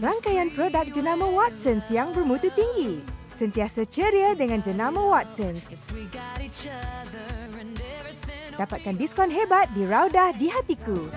Rangkaian produk jenama Watsons yang bermutu tinggi. Sentiasa ceria dengan jenama Watsons. Dapatkan diskon hebat di Raudah di Hatiku.